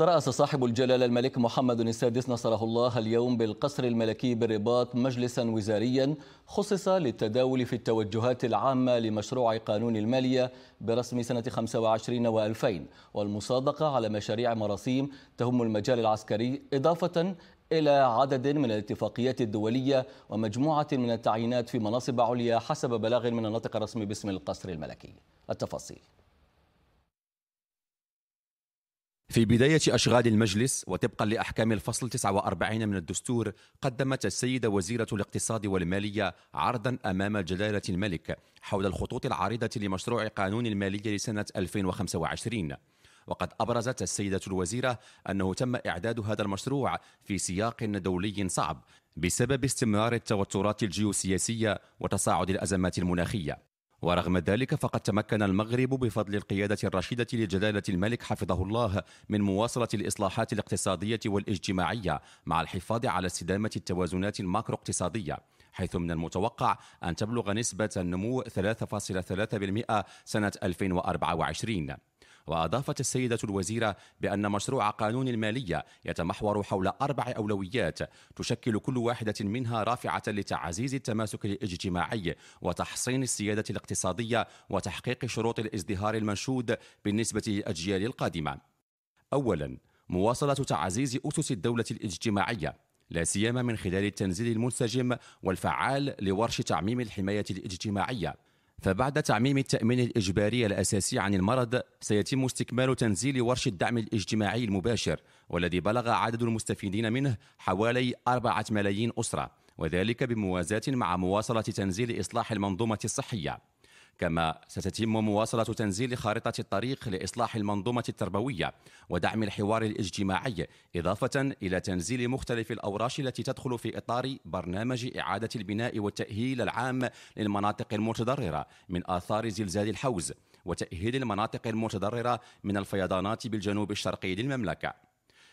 ترأس صاحب الجلالة الملك محمد السادس نصره الله اليوم بالقصر الملكي بالرباط مجلسا وزاريا خصص للتداول في التوجهات العامة لمشروع قانون المالية برسم سنة 25 و2000 والمصادقة على مشاريع مراسيم تهم المجال العسكري إضافة إلى عدد من الاتفاقيات الدولية ومجموعة من التعيينات في مناصب عليا حسب بلاغ من الناطق الرسمي باسم القصر الملكي. التفاصيل. في بداية أشغال المجلس وطبقا لأحكام الفصل 49 من الدستور قدمت السيدة وزيرة الاقتصاد والمالية عرضا أمام جلالة الملك حول الخطوط العارضة لمشروع قانون المالية لسنة 2025 وقد أبرزت السيدة الوزيرة أنه تم إعداد هذا المشروع في سياق دولي صعب بسبب استمرار التوترات الجيوسياسية وتصاعد الأزمات المناخية. ورغم ذلك فقد تمكن المغرب بفضل القيادة الرشيدة لجلالة الملك حفظه الله من مواصلة الإصلاحات الاقتصادية والاجتماعية مع الحفاظ على استدامة التوازنات الماكرو اقتصادية حيث من المتوقع أن تبلغ نسبة النمو 3.3% سنة 2024 وأضافت السيدة الوزيرة بأن مشروع قانون المالية يتمحور حول أربع أولويات تشكل كل واحدة منها رافعة لتعزيز التماسك الاجتماعي وتحصين السيادة الاقتصادية وتحقيق شروط الازدهار المنشود بالنسبة للأجيال القادمة. أولاً مواصلة تعزيز أسس الدولة الاجتماعية لا سيما من خلال التنزيل المنسجم والفعال لورش تعميم الحماية الاجتماعية فبعد تعميم التأمين الإجباري الأساسي عن المرض سيتم استكمال تنزيل ورش الدعم الاجتماعي المباشر والذي بلغ عدد المستفيدين منه حوالي أربعة ملايين أسرة وذلك بموازاة مع مواصلة تنزيل إصلاح المنظومة الصحية. كما ستتم مواصلة تنزيل خارطة الطريق لإصلاح المنظومة التربوية ودعم الحوار الاجتماعي إضافة إلى تنزيل مختلف الأوراش التي تدخل في إطار برنامج إعادة البناء والتأهيل العام للمناطق المتضررة من آثار زلزال الحوز وتأهيل المناطق المتضررة من الفيضانات بالجنوب الشرقي للمملكة.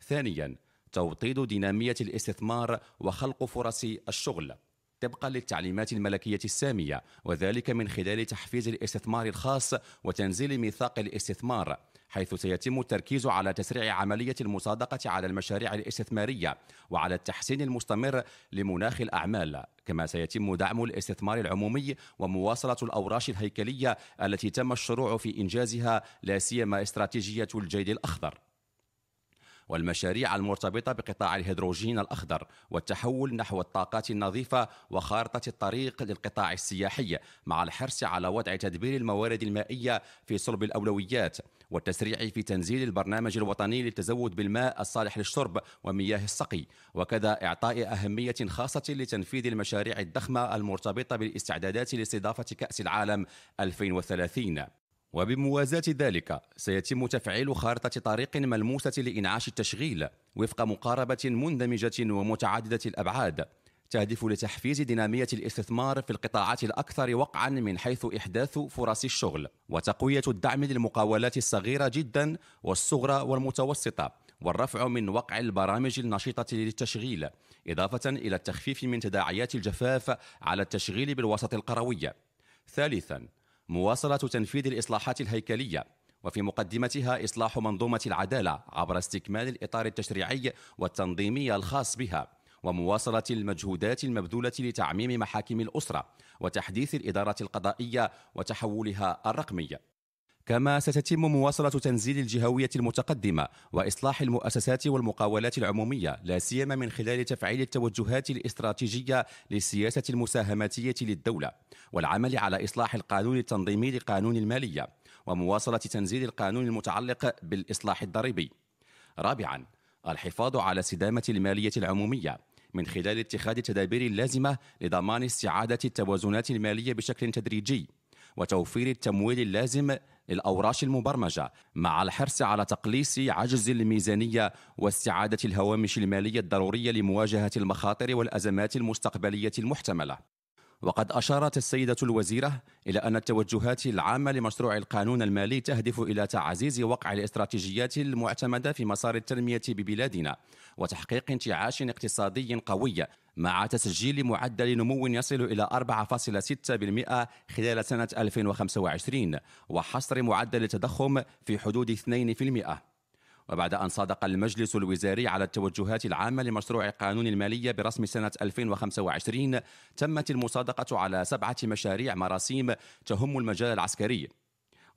ثانيا توطيد دينامية الاستثمار وخلق فرص الشغل طبقا للتعليمات الملكية السامية وذلك من خلال تحفيز الاستثمار الخاص وتنزيل ميثاق الاستثمار حيث سيتم التركيز على تسريع عملية المصادقة على المشاريع الاستثمارية وعلى التحسين المستمر لمناخ الأعمال كما سيتم دعم الاستثمار العمومي ومواصلة الأوراش الهيكلية التي تم الشروع في إنجازها لا سيما استراتيجية الجيد الأخضر. والمشاريع المرتبطة بقطاع الهيدروجين الأخضر والتحول نحو الطاقات النظيفة وخارطة الطريق للقطاع السياحي مع الحرص على وضع تدبير الموارد المائية في صلب الأولويات والتسريع في تنزيل البرنامج الوطني للتزود بالماء الصالح للشرب ومياه السقي. وكذا إعطاء أهمية خاصة لتنفيذ المشاريع الضخمة المرتبطة بالاستعدادات لاستضافة كأس العالم 2030 وبموازاة ذلك سيتم تفعيل خارطة طريق ملموسة لإنعاش التشغيل وفق مقاربة مندمجة ومتعددة الأبعاد تهدف لتحفيز دينامية الاستثمار في القطاعات الأكثر وقعا من حيث إحداث فرص الشغل وتقوية الدعم للمقاولات الصغيرة جدا والصغرى والمتوسطة والرفع من وقع البرامج النشيطة للتشغيل إضافة إلى التخفيف من تداعيات الجفاف على التشغيل بالوسط القروي ثالثا مواصلة تنفيذ الإصلاحات الهيكلية وفي مقدمتها إصلاح منظومة العدالة عبر استكمال الإطار التشريعي والتنظيمي الخاص بها ومواصلة المجهودات المبذولة لتعميم محاكم الأسرة وتحديث الإدارة القضائية وتحولها الرقمي. كما ستتم مواصلة تنزيل الجهوية المتقدمة وإصلاح المؤسسات والمقاولات العمومية لا سيما من خلال تفعيل التوجهات الاستراتيجية للسياسة المساهماتية للدولة والعمل على إصلاح القانون التنظيمي لقانون المالية ومواصلة تنزيل القانون المتعلق بالإصلاح الضريبي. رابعا الحفاظ على استدامة المالية العمومية من خلال اتخاذ التدابير اللازمة لضمان استعادة التوازنات المالية بشكل تدريجي وتوفير التمويل اللازم للأوراش المبرمجة مع الحرص على تقليص عجز الميزانية واستعادة الهوامش المالية الضرورية لمواجهة المخاطر والأزمات المستقبلية المحتملة. وقد أشارت السيدة الوزيرة إلى أن التوجهات العامة لمشروع القانون المالي تهدف إلى تعزيز وقع الاستراتيجيات المعتمدة في مسار التنمية ببلادنا وتحقيق انتعاش اقتصادي قوي مع تسجيل معدل نمو يصل إلى 4.6% خلال سنة 2025 وحصر معدل التضخم في حدود 2% وبعد أن صادق المجلس الوزاري على التوجهات العامة لمشروع قانون المالية برسم سنة 2025 تمت المصادقة على سبعة مشاريع مراسيم تهم المجال العسكري.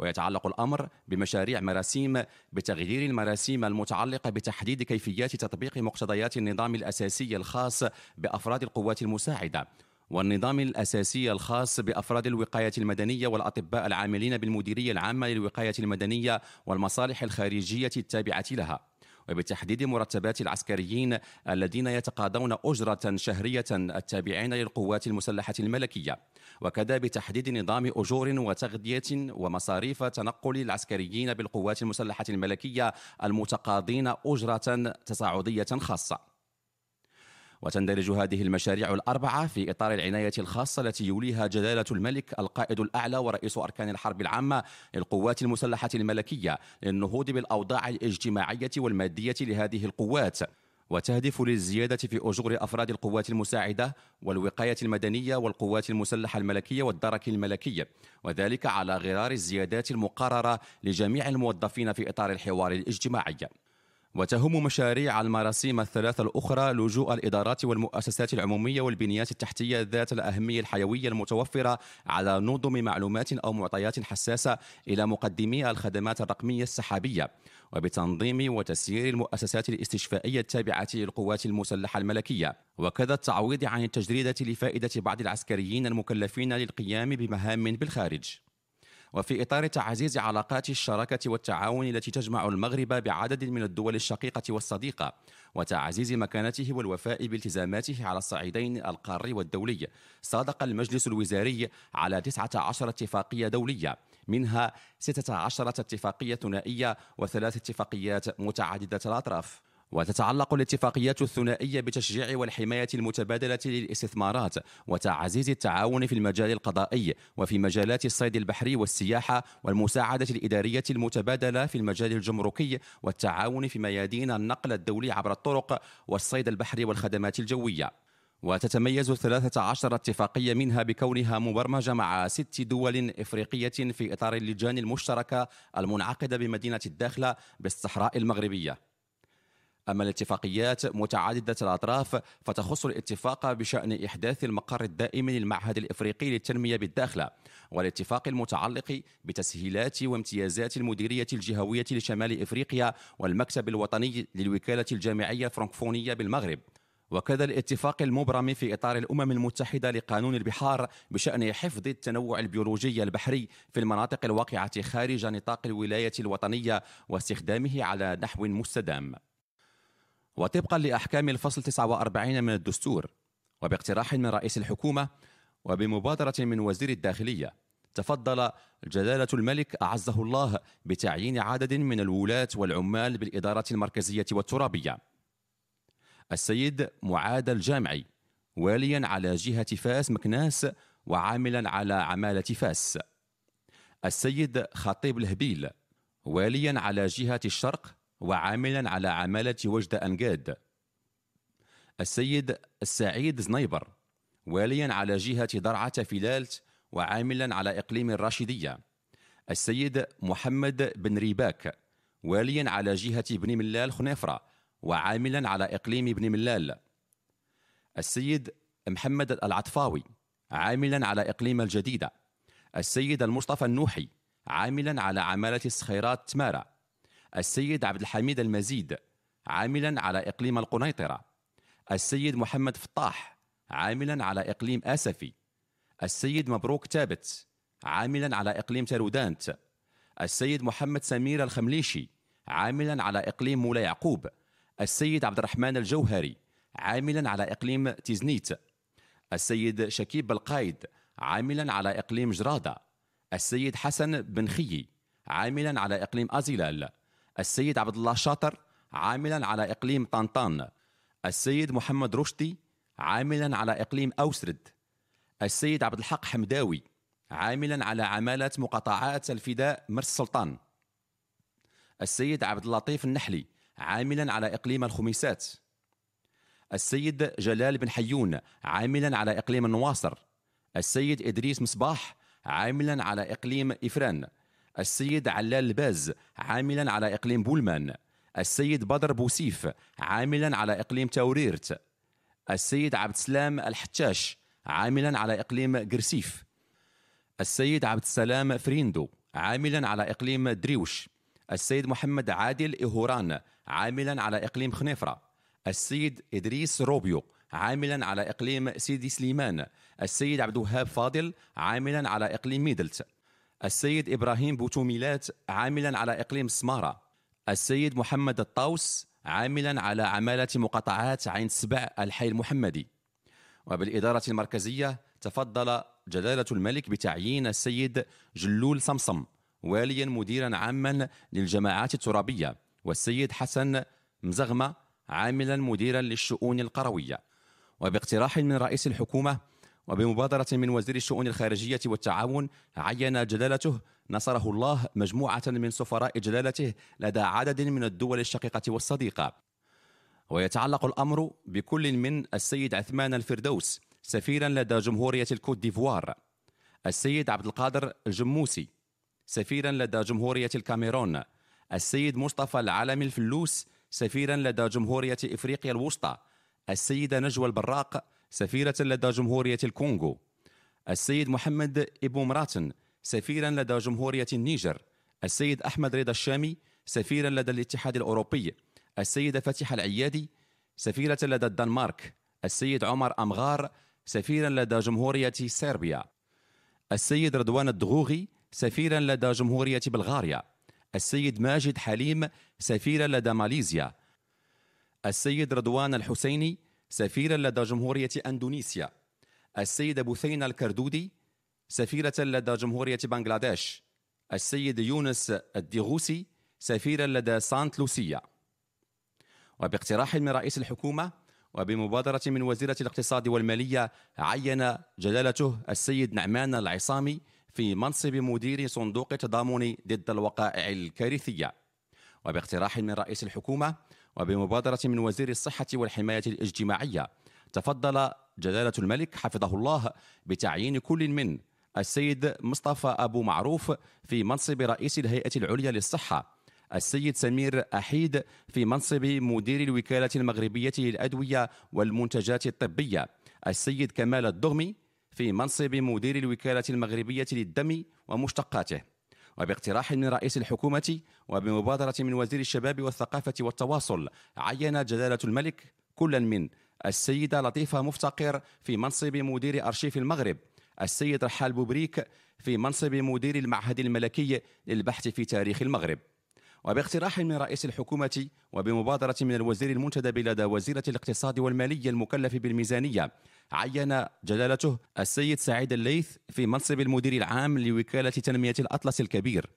ويتعلق الأمر بمشاريع مراسيم بتغيير المراسيم المتعلقة بتحديد كيفيات تطبيق مقتضيات النظام الأساسي الخاص بأفراد القوات المساعدة والنظام الأساسي الخاص بأفراد الوقاية المدنية والأطباء العاملين بالمديرية العامة للوقاية المدنية والمصالح الخارجية التابعة لها. وبتحديد مرتبات العسكريين الذين يتقاضون أجرة شهرية التابعين للقوات المسلحة الملكية. وكذا بتحديد نظام أجور وتغذية ومصاريف تنقل العسكريين بالقوات المسلحة الملكية المتقاضين أجرة تصاعدية خاصة. وتندرج هذه المشاريع الأربعة في إطار العناية الخاصة التي يوليها جلالة الملك القائد الأعلى ورئيس أركان الحرب العامة للقوات المسلحة الملكية للنهوض بالأوضاع الاجتماعية والمادية لهذه القوات وتهدف للزيادة في أجور أفراد القوات المساعدة والوقاية المدنية والقوات المسلحة الملكية والدرك الملكي وذلك على غرار الزيادات المقررة لجميع الموظفين في إطار الحوار الاجتماعي. وتهم مشاريع المراسيم الثلاثة الأخرى لجوء الإدارات والمؤسسات العمومية والبنيات التحتية ذات الأهمية الحيوية المتوفرة على نظم معلومات أو معطيات حساسة إلى مقدمي الخدمات الرقمية السحابية وبتنظيم وتسيير المؤسسات الاستشفائية التابعة للقوات المسلحة الملكية. وكذا التعويض عن التجريدة لفائدة بعض العسكريين المكلفين للقيام بمهام بالخارج. وفي إطار تعزيز علاقات الشراكة والتعاون التي تجمع المغرب بعدد من الدول الشقيقة والصديقة وتعزيز مكانته والوفاء بالتزاماته على الصعيدين القاري والدولي صادق المجلس الوزاري على 19 اتفاقية دولية منها 16 اتفاقية ثنائية وثلاث اتفاقيات متعددة الأطراف. وتتعلق الاتفاقيات الثنائية بتشجيع والحماية المتبادلة للاستثمارات وتعزيز التعاون في المجال القضائي وفي مجالات الصيد البحري والسياحة والمساعدة الإدارية المتبادلة في المجال الجمركي والتعاون في ميادين النقل الدولي عبر الطرق والصيد البحري والخدمات الجوية. وتتميز 13 اتفاقية منها بكونها مبرمجة مع ست دول إفريقية في إطار اللجان المشتركة المنعقدة بمدينة الداخلة بالصحراء المغربية. أما الاتفاقيات متعددة الأطراف فتخص الاتفاق بشأن إحداث المقر الدائم للمعهد الإفريقي للتنمية بالداخلة والاتفاق المتعلق بتسهيلات وامتيازات المديرية الجهوية لشمال إفريقيا والمكتب الوطني للوكالة الجامعية الفرنكفونية بالمغرب. وكذا الاتفاق المبرم في إطار الأمم المتحدة لقانون البحار بشأن حفظ التنوع البيولوجي البحري في المناطق الواقعة خارج نطاق الولاية الوطنية واستخدامه على نحو مستدام. وطبقا لأحكام الفصل 49 من الدستور وباقتراح من رئيس الحكومة وبمبادرة من وزير الداخلية تفضل جلالة الملك أعزه الله بتعيين عدد من الولاة والعمال بالإدارة المركزية والترابية. السيد معاد الجامعي واليا على جهة فاس مكناس وعاملا على عمالة فاس. السيد الخطيب الهبيل واليا على جهة الشرق وعاملا على عمالة وجدة أنجاد. السيد السعيد زنيبر واليا على جهة درعة تافيلالت وعاملا على إقليم الرشيدية. السيد محمد بن ريباك واليا على جهة بني ملال خنيفرة وعاملا على إقليم بني ملال. السيد محمد العطفاوي عاملا على إقليم الجديدة. السيد المصطفى النوحي عاملا على عمالة السخيرات تمارة السيد عبد الحميد المزيد عاملا على إقليم القنيطرة السيد محمد فطاح عاملا على إقليم آسفي السيد مبروك تابت عاملا على إقليم ترودانت السيد محمد سمير الخمليشي عاملا على إقليم مولا يعقوب السيد عبد الرحمن الجوهري عاملا على إقليم تيزنيت السيد شكيب القايد عاملا على إقليم جرادة السيد حسن بن خيي عاملا على إقليم أزيلال. السيد عبد الله شاطر عاملا على إقليم طنطان السيد محمد رشدي عاملا على إقليم أوسرد السيد عبد الحق حمداوي عاملا على عمالة مقاطعات الفداء مرس السلطان السيد عبد اللطيف النحلي عاملا على إقليم الخميسات السيد جلال بن حيون عاملا على إقليم النواصر السيد إدريس مصباح عاملا على إقليم إفران السيد علال الباز عاملا على إقليم بولمان. السيد بدر بوسيف عاملا على إقليم تاوريرت السيد عبد السلام الحتاش عاملا على إقليم جرسيف. السيد عبد السلام فريندو عاملا على إقليم الدريوش. السيد محمد عادل إيهوران عاملا على إقليم خنيفرة. السيد إدريس روبيو عاملا على إقليم سيدي سليمان. السيد عبد الوهاب فاضل عاملا على إقليم ميدلت. السيد إبراهيم بوتوميلات عاملا على إقليم السمارة. السيد محمد الطاوس عاملا على عمالة مقاطعات عين السبع الحي المحمدي. وبالإدارة المركزية تفضل جلالة الملك بتعيين السيد جلول صمصم واليا مديرا عاما للجماعات الترابية والسيد حسن مزغمة عاملا مديرا للشؤون القروية. وباقتراح من رئيس الحكومة وبمبادرة من وزير الشؤون الخارجية والتعاون عين جلالته نصره الله مجموعة من سفراء جلالته لدى عدد من الدول الشقيقة والصديقة. ويتعلق الأمر بكل من السيد عثمان الفردوس سفيرا لدى جمهورية الكوت ديفوار. السيد عبد القادر الجموسي سفيرا لدى جمهورية الكاميرون. السيد مصطفى العالمي الفلوس سفيرا لدى جمهورية إفريقيا الوسطى. السيدة نجوى البراق سفيرة لدى جمهورية الكونغو. السيد محمد إبو مراتن سفيرا لدى جمهورية النيجر. السيد أحمد رضا الشامي سفيرا لدى الاتحاد الأوروبي. السيدة فتيحة العيادي سفيرة لدى الدنمارك. السيد عمر أمغار سفيرا لدى جمهورية صربيا. السيد رضوان الدغوغي سفيرا لدى جمهورية بلغاريا. السيد ماجد حليم سفيرا لدى ماليزيا. السيد رضوان الحسيني سفيرا لدى جمهورية أندونيسيا. السيدة بثينة الكردودي سفيرة لدى جمهورية بنغلاديش. السيد يونس الديغوسي سفيرا لدى سانت لوسيا. وباقتراح من رئيس الحكومة وبمبادرة من وزيرة الاقتصاد والمالية عين جلالته السيد نعمان العصامي في منصب مدير صندوق تضامن ضد الوقائع الكارثية. وباقتراح من رئيس الحكومة وبمبادرة من وزير الصحة والحماية الاجتماعية تفضل جلالة الملك حفظه الله بتعيين كل من السيد مصطفى أبو معروف في منصب رئيس الهيئة العليا للصحة السيد سمير أحيد في منصب مدير الوكالة المغربية للأدوية والمنتجات الطبية السيد كمال الدغمي في منصب مدير الوكالة المغربية للدم ومشتقاته. وباقتراح من رئيس الحكومة وبمبادرة من وزير الشباب والثقافة والتواصل عين جلالة الملك كلا من السيدة لطيفة مفتقر في منصب مدير أرشيف المغرب السيد رحال بوبريك في منصب مدير المعهد الملكي للبحث في تاريخ المغرب. وباقتراح من رئيس الحكومة وبمبادرة من الوزير المنتدب لدى وزيرة الاقتصاد والمالية المكلف بالميزانية عين جلالته السيد سعيد الليث في منصب المدير العام لوكالة تنمية الأطلس الكبير.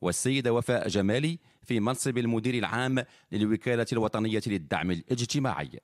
والسيدة وفاء جمالي في منصب المدير العام للوكالة الوطنية للدعم الاجتماعي.